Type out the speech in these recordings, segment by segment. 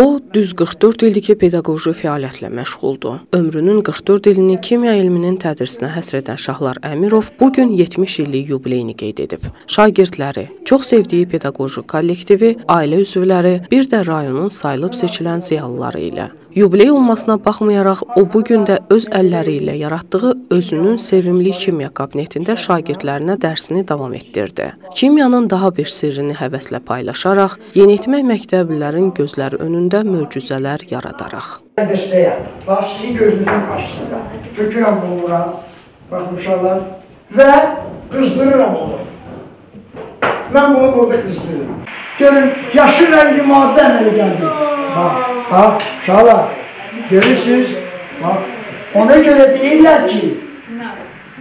O, düz 44 ildir ki, pedaqoji fəaliyyətlə məşğuldur. Ömrünün 44 ilini kimya elminin tədrisinə həsr edən Şahlar Əmirov bu gün 70 illik yubileyini qeyd edib. Şagirdləri, çox sevdiyi pedaqoji kollektivi, ailə üzvləri, bir də rayonun sayılıb seçilən ziyalıları ilə. Yubiley olmasına baxmayaraq, o bu gün də öz əlləri ilə yaratdığı özünün sevimli kimya kabinetində şagirdlərinə dərsini davam etdirdi. Kimyanın daha bir sirrini həvəslə paylaşaraq, yeniyetmə məktəblilərin gözləri önündə möcüzələr yaradaraq. Dəstəyəm. Bax, sizin gözünüzün qarşısında. Tökürəm bulura, bax uşaqlar və qızdırıram onu. Mən bunu burada qızdırıram. Görün, yaşıl rəngli maddə əmələ gəldi. Bax, bax, uşaqlar, görürsünüz, bax, ona görə deyirlər ki,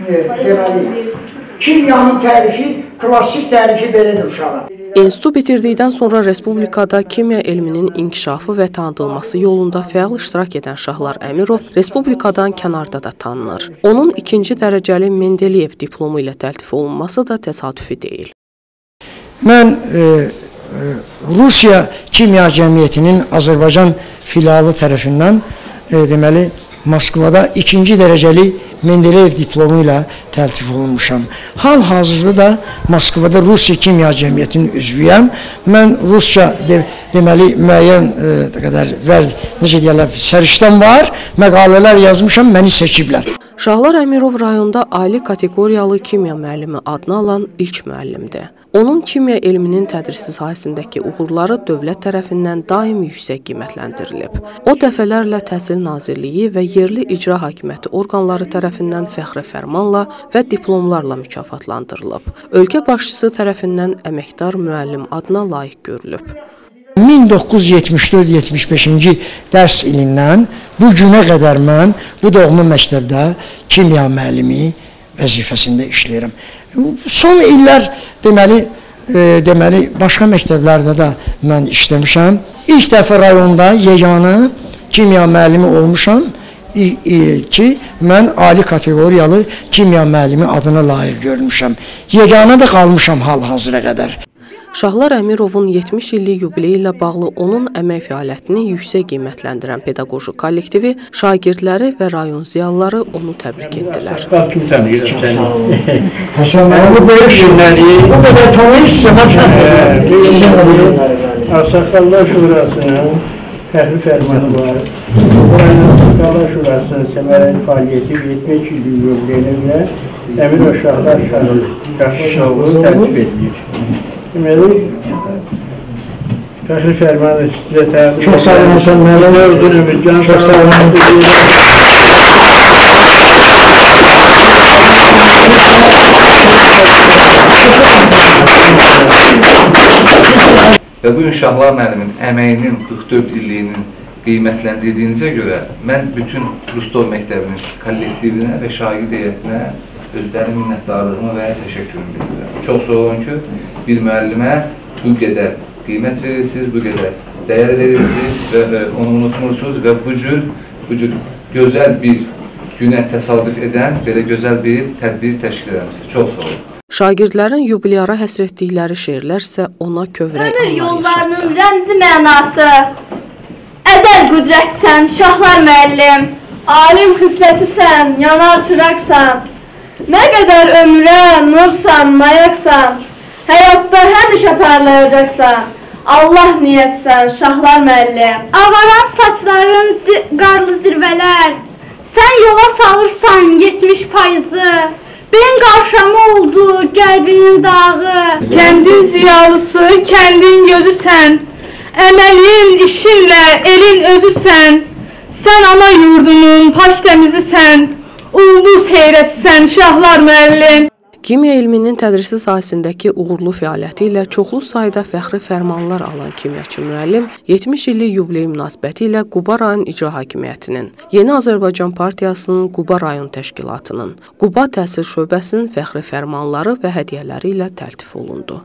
e, deməli, kimyanın tərifi, klassik tərifi belədir uşaqlar. İnstitut bitirdikdən sonra respublikada kimya elminin inkişafı və tanıdılması yolunda fəal iştirak edən Şahlar Əmirov respublikadan kənarda da tanınır. Onun ikinci dərəcəli Mendeleyev diplomu ilə təltif olunması da təsadüfi deyil. Mən e, Rusiya Kimya Cəmiyyətinin Azərbaycan filialı tərəfindən e, deməli Moskvada ikinci dərəcəli Mendeleyev diplomu ilə təltif olunmuşam. Hal-hazırda da Moskvada Rusiya Kimya Cəmiyyətinin üzvüyəm. Mən rusca de, deməli müəyyən e, qədər vər necə deyirlər, səriştəm var, məqalələr yazmışam, məni seçiblər. Şahlar Əmirov rayonda ali kateqoriyalı kimya müəllimi adını alan ilk müəllimdir. Onun kimya elminin tədrisi sahəsindəki uğurları dövlət tərəfindən daim yüksək qiymətləndirilib. O dəfələrlə Təhsil Nazirliyi və yerli icra hakimiyyəti orqanları tərəfindən fəxri fərmanla və diplomlarla mükafatlandırılıb. Ölkə başçısı tərəfindən əməkdar müəllim adına layiq görülüb. 1974-75-ci dərs ilindən bu günə qədər mən bu doğma məktəbdə kimya müəllimi vəzifəsində işləyirəm. Son illər deməli e, deməli başqa məktəblərdə də mən işləmişəm. İlk dəfə rayonda yeganə kimya müəllimi olmuşam ki, mən ali kateqoriyalı kimya müəllimi adına layiq görmüşəm. Yeganə də qalmışam hal-hazıra qədər. Şahlar Əmirovun 70 illik yubileyi ilə bağlı onun əmək fəaliyyətini yüksək qiymətləndirən pedaqoji kollektivi, şagirdləri və rayon ziyalıları onu təbrik etdilər. Həsən müəllim böyük günləri. Bu qədər tanıyırsınız Ağsaqqallar Şurasının fəxri fərmanı var. Buranın Ağsaqqallar Şurasının səmərəli fəaliyyəti 70 illik yubileyinə Əmir Uşaqlar Şahlığı tərtib edilir. Deməli, fəxri fərmanı sizə təqdim Çox sağ olun Həsən müəllim. Uzun ömür, can Çox sağ olun. Və bu gün Şahlar müəllimin əməyinin 44 illiyinin qiymətləndirdiyinizə görə mən bütün Rustov məktəbinin kollektivinə və şagird heyətinə özlərinin minnətdarlığımı və təşəkkürümü bildirirəm. Çox sağ olun ki, bir müəllimə bu qədər qiymət verirsiniz, bu qədər dəyər verirsiniz və, və onu unutmursunuz və bu cür, bu cür gözəl bir günə təsadüf edən belə gözəl bir tədbir təşkil edəmişsiniz. Çox sağ olun. Şagirdlərin yubileyara həsr etdikləri şeirlər isə ona kövrək Ömür anlar yollarının yaşatdı. rəmzi mənası Əzəl qüdrətsən, şahlar müəllim Alim xislətisən, yanar çıraqsan, nə qədər ömrə nursan, mayaqsan, həyatda həmişə parlayacaqsan. Allah niyyətsən, şahlar müəllim. Avaran saçların zi qarlı zirvələr, sən yola salırsan 70 payızı. Ben qarşamı oldu qəlbinin dağı. Kəndin ziyalısı, kəndin gözüsən, əməlin, işinlə elin özüsən. Sən ana yurdunun paş təmizisən, ulduz heyrətsən, şahlar müəllim. Kimya elminin tədrisi sahəsindəki uğurlu fəaliyyəti ilə çoxlu sayda fəxri fərmanlar alan kimyaçı müəllim 70 illik yubiley münasibəti ilə Quba rayon icra hakimiyyətinin, Yeni Azərbaycan Partiyasının Quba rayon təşkilatının, Quba təhsil şöbəsinin fəxri fərmanları və hədiyyələri ilə təltif olundu.